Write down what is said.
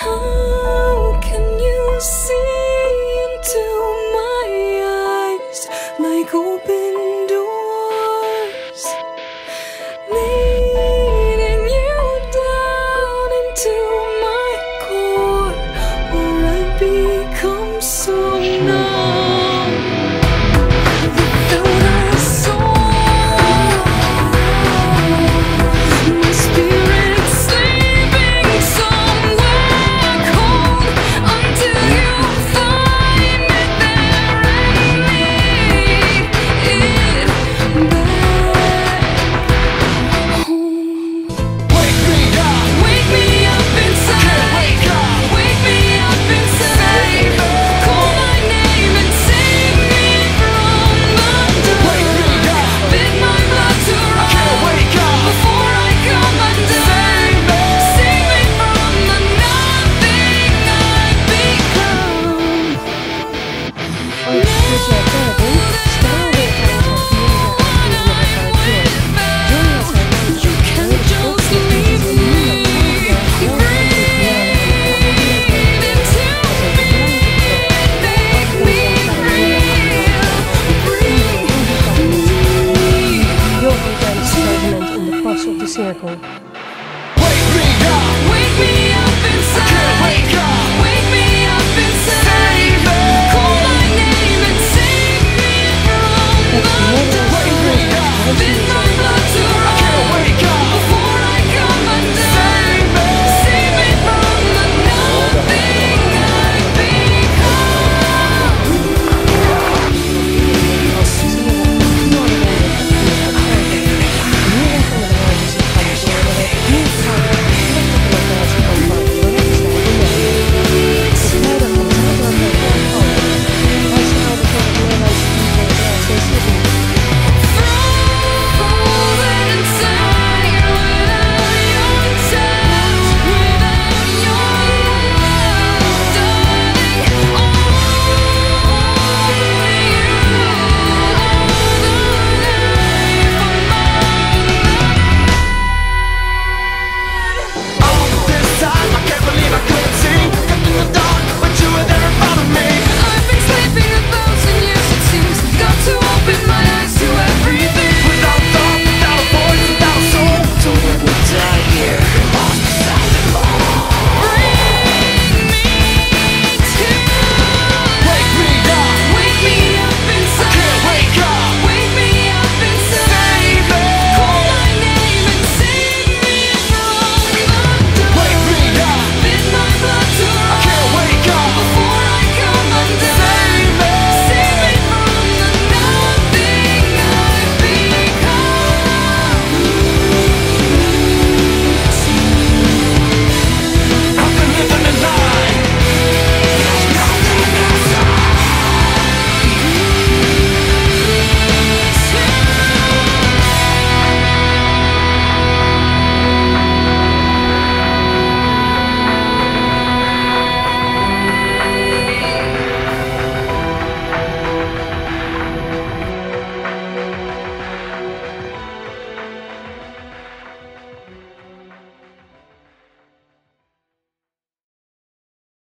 How can you see? the circle. Wake me up! Wake me up inside!